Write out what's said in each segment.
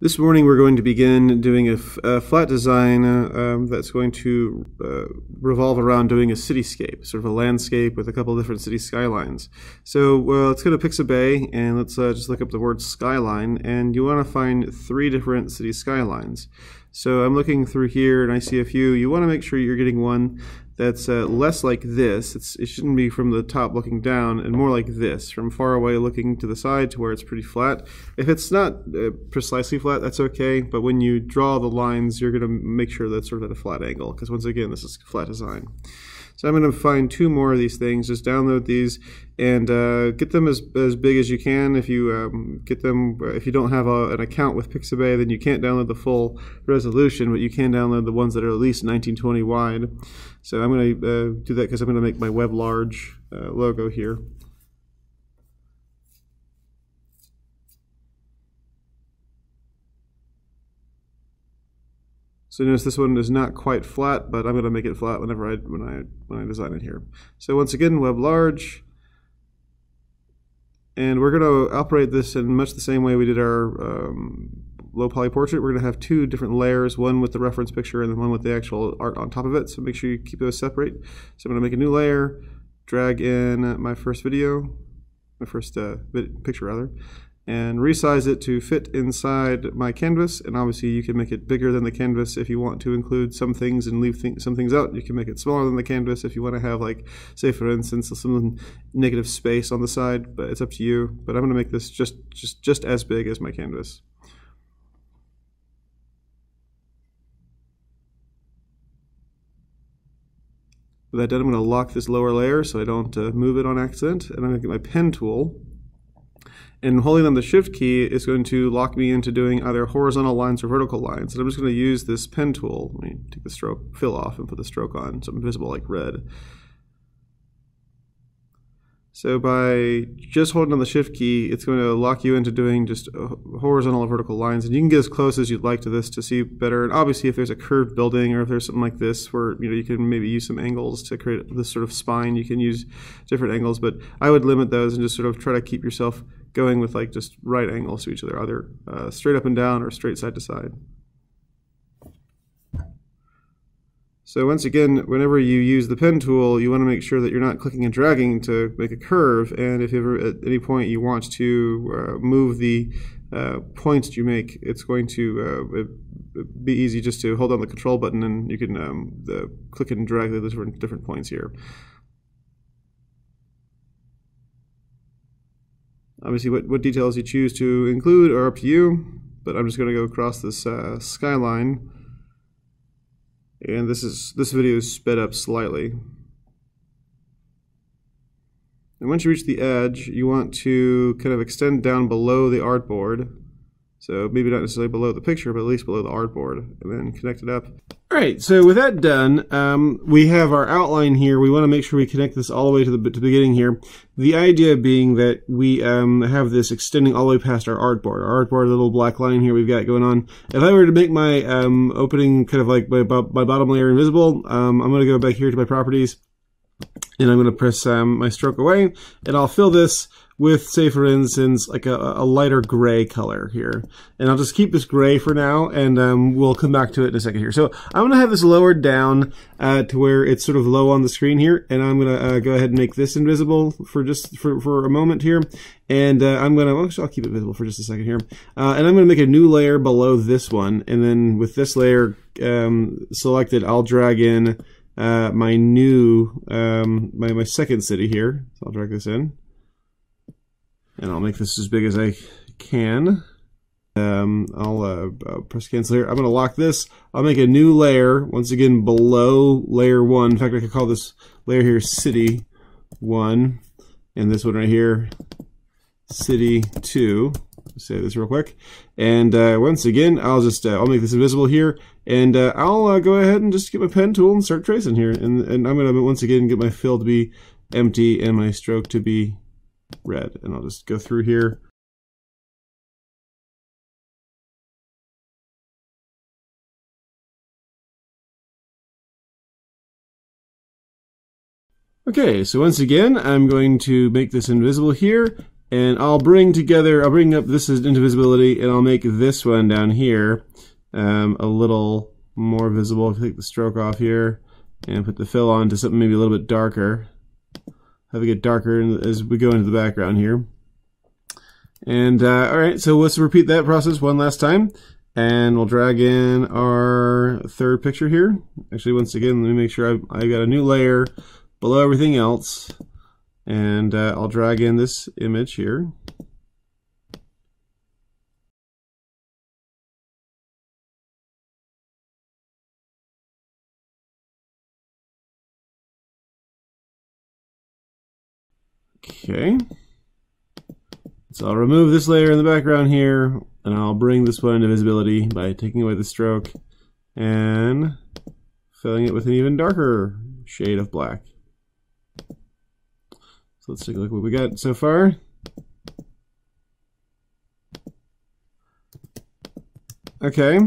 This morning we're going to begin doing a, flat design uh, um, that's going to uh, revolve around doing a cityscape, sort of a landscape with a couple different city skylines. So uh, let's go to Pixabay and let's uh, just look up the word skyline and you want to find three different city skylines. So I'm looking through here and I see a few. You want to make sure you're getting one that's uh, less like this. It's, it shouldn't be from the top looking down and more like this, from far away looking to the side to where it's pretty flat. If it's not uh, precisely flat, that's okay, but when you draw the lines, you're going to make sure that's sort of at a flat angle, because once again, this is flat design. So I'm going to find two more of these things, just download these and uh, get them as, as big as you can. If you um, get them, if you don't have a, an account with Pixabay, then you can't download the full resolution, but you can download the ones that are at least 1920 wide. So I'm going to uh, do that because I'm going to make my web large uh, logo here. So notice this one is not quite flat, but I'm going to make it flat whenever I when I when I design it here. So once again, web large, and we're going to operate this in much the same way we did our um, low poly portrait. We're going to have two different layers, one with the reference picture and then one with the actual art on top of it. So make sure you keep those separate. So I'm going to make a new layer, drag in my first video, my first uh, picture rather, and resize it to fit inside my canvas. And obviously you can make it bigger than the canvas if you want to include some things and leave th some things out. You can make it smaller than the canvas if you want to have like, say for instance, some negative space on the side, but it's up to you. But I'm going to make this just, just, just as big as my canvas. With that done, I'm going to lock this lower layer so I don't uh, move it on accident. And I'm going to get my pen tool and holding down the shift key is going to lock me into doing either horizontal lines or vertical lines. And I'm just going to use this pen tool. Let me take the stroke fill off and put the stroke on so I'm visible like red. So by just holding on the shift key, it's going to lock you into doing just uh, horizontal or vertical lines. And you can get as close as you'd like to this to see better. And obviously if there's a curved building or if there's something like this where you know you can maybe use some angles to create this sort of spine, you can use different angles. But I would limit those and just sort of try to keep yourself going with like just right angles to each other, either uh, straight up and down or straight side to side. So once again, whenever you use the pen tool, you want to make sure that you're not clicking and dragging to make a curve. And if ever at any point you want to uh, move the uh, points you make, it's going to uh, be easy just to hold on the control button and you can um, the, click and drag the different, different points here. Obviously, what, what details you choose to include are up to you, but I'm just going to go across this uh, skyline. And this is this video is sped up slightly. And once you reach the edge, you want to kind of extend down below the artboard so maybe not necessarily below the picture, but at least below the artboard, and then connect it up. All right, so with that done, um, we have our outline here. We want to make sure we connect this all the way to the, to the beginning here. The idea being that we um, have this extending all the way past our artboard. Our artboard, little black line here we've got going on. If I were to make my um, opening kind of like my, my bottom layer invisible, um, I'm going to go back here to my properties, and I'm going to press um, my stroke away, and I'll fill this with, say, for instance, like a, a lighter gray color here. And I'll just keep this gray for now, and um, we'll come back to it in a second here. So I'm going to have this lowered down uh, to where it's sort of low on the screen here, and I'm going to uh, go ahead and make this invisible for just for, for a moment here. And uh, I'm going to, actually, I'll keep it visible for just a second here. Uh, and I'm going to make a new layer below this one, and then with this layer um, selected, I'll drag in uh, my new, um, my, my second city here. So I'll drag this in and I'll make this as big as I can. Um, I'll uh, press cancel here. I'm going to lock this. I'll make a new layer, once again, below layer 1. In fact, I could call this layer here City 1, and this one right here, City 2. Say this real quick. And uh, once again, I'll just, uh, I'll make this invisible here, and uh, I'll uh, go ahead and just get my pen tool and start tracing here. And, and I'm going to, once again, get my fill to be empty and my stroke to be red. And I'll just go through here. Okay, so once again, I'm going to make this invisible here, And I'll bring together, I'll bring up this into visibility, and I'll make this one down here um, a little more visible. Take the stroke off here and put the fill on to something maybe a little bit darker. Have it get darker as we go into the background here. And uh, all right, so let's repeat that process one last time. And we'll drag in our third picture here. Actually, once again, let me make sure I've, I've got a new layer below everything else. And uh, I'll drag in this image here. Okay. So I'll remove this layer in the background here, and I'll bring this one into visibility by taking away the stroke and filling it with an even darker shade of black. So let's take a look what we got so far. Okay.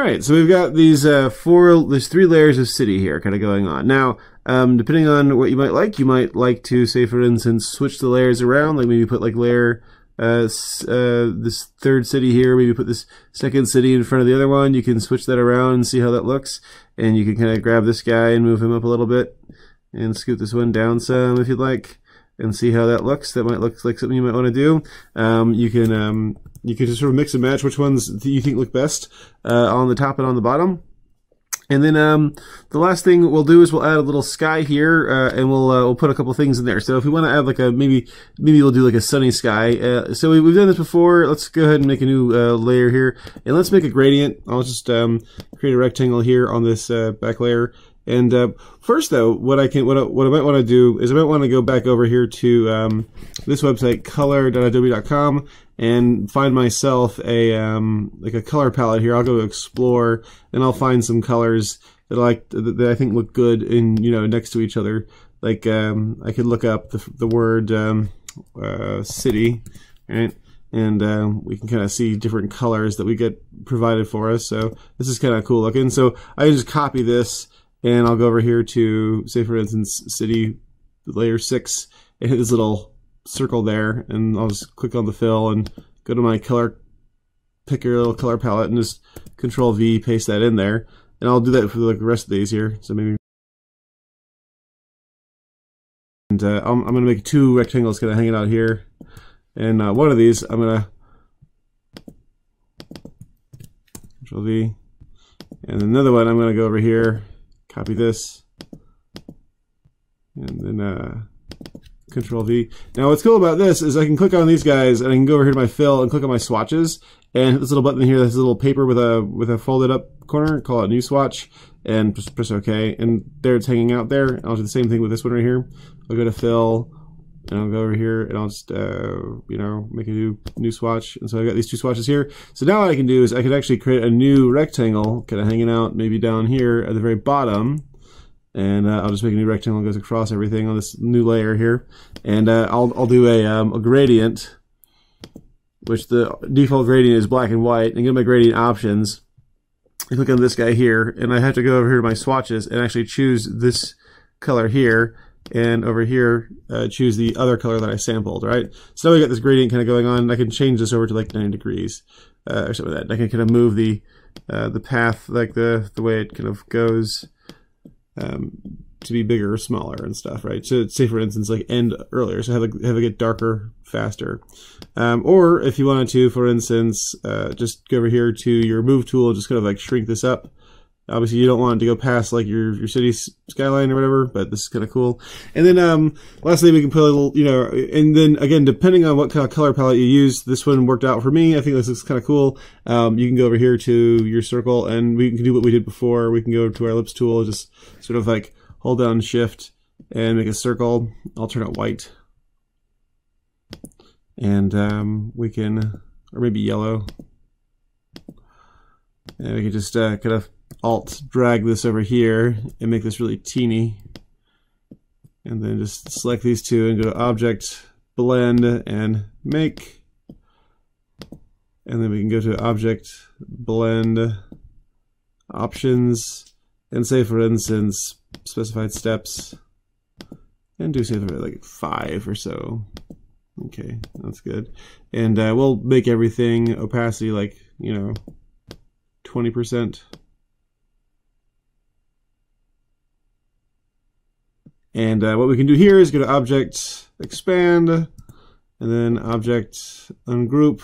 All right, so we've got these uh, four, there's three layers of city here kind of going on. Now, um, depending on what you might like, you might like to, say for instance, switch the layers around, like maybe put like layer, uh, uh, this third city here, maybe put this second city in front of the other one. You can switch that around and see how that looks. And you can kind of grab this guy and move him up a little bit and scoot this one down some if you'd like and see how that looks. That might look like something you might want to do. Um, you can um, you can just sort of mix and match which ones you think look best uh, on the top and on the bottom. And then um, the last thing we'll do is we'll add a little sky here, uh, and we'll uh, we'll put a couple things in there. So if we want to add like a maybe maybe we'll do like a sunny sky. Uh, so we, have done this before. Let's go ahead and make a new uh, layer here, and let's make a gradient. I'll just um, create a rectangle here on this uh, back layer. And uh, first, though, what I can what I, what I might want to do is I might want to go back over here to um, this website, color.adobe.com, and find myself a um, like a color palette here. I'll go explore, and I'll find some colors that I like that I think look good in you know next to each other. Like um, I could look up the the word um, uh, city, right? and uh, we can kind of see different colors that we get provided for us. So this is kind of cool looking. So I just copy this and I'll go over here to, say for instance, city layer 6 and hit this little circle there and I'll just click on the fill and go to my color pick your little color palette and just control V paste that in there. And I'll do that for the rest of these here. So maybe and uh, I'm, I'm, gonna make two rectangles kind of hanging out here. And uh, one of these I'm gonna control V. And another one I'm gonna go over here copy this, and then uh, Control V. Now what's cool about this is I can click on these guys and I can go over here to my fill and click on my swatches and this little button here, this little paper with a with a folded up corner, call it new swatch, and just press OK. And there it's hanging out there. I'll do the same thing with this one right here. I'll go to fill, and I'll go over here and I'll just, uh, you know, make a new new swatch. And so I got these two swatches here. So now what I can do is I could actually create a new rectangle, kind of hanging out maybe down here at the very bottom. And uh, I'll just make a new rectangle that goes across everything on this new layer here. And uh, I'll, I'll do a, um, a gradient, which the default gradient is black and white. And get my gradient options. I click on this guy here, and I have to go over here to my swatches and actually choose this color here and over here uh, choose the other color that I sampled, right? So now we got this gradient kind of going on. I can change this over to like 90 degrees uh, or something like that. I can kind of move the uh, the path, like the the way it kind of goes um, to be bigger or smaller and stuff, right? So say for instance, like end earlier, so have it, have it get darker faster. Um, or if you wanted to, for instance, uh, just go over here to your move tool, just kind of like shrink this up Obviously, you don't want it to go past like your your city skyline or whatever, but this is kind of cool. And then um, lastly, we can put a little, you know, and then again, depending on what kind of color palette you use, this one worked out for me. I think this looks kind of cool. Um, you can go over here to your circle, and we can do what we did before. We can go to our ellipse tool, just sort of like hold down Shift and make a circle. I'll turn it white, and um, we can, or maybe yellow. And we can just uh, kind of alt drag this over here and make this really teeny. And then just select these two and go to Object, Blend, and Make. And then we can go to Object, Blend, Options, and say, for instance, specified steps, and do say like five or so. Okay, that's good. And uh, we'll make everything opacity like, you know, 20%. And uh, what we can do here is go to Object, Expand, and then Object, Ungroup,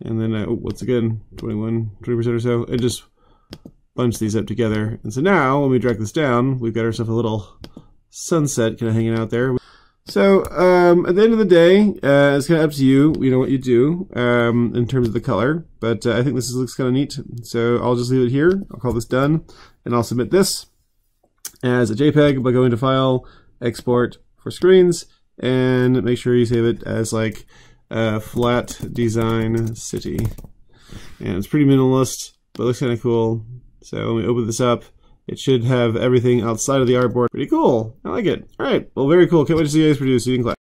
and then uh, once again, 21, 20% or so, and just bunch these up together. And so now, when we drag this down, we've got ourselves a little sunset kind of hanging out there. So um, at the end of the day, uh, it's kind of up to you, you know, what you do um, in terms of the color. But uh, I think this looks kind of neat. So I'll just leave it here. I'll call this done, and I'll submit this as a JPEG by going to File, Export for Screens, and make sure you save it as like a flat design city. And it's pretty minimalist, but looks kind of cool. So when we open this up, it should have everything outside of the artboard. Pretty cool. I like it. All right. Well, very cool. Can't wait to see you guys produce. You in class.